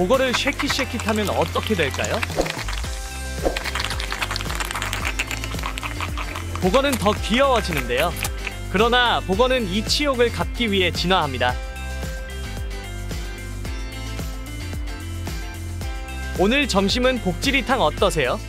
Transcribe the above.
고거를 쉐킷쉐킷 하면 어떻게 될까요? 고거는 더 귀여워지는데요. 그러나 보거는 이 치욕을 갚기 위해 진화합니다. 오늘 점심은 복지리탕 어떠세요?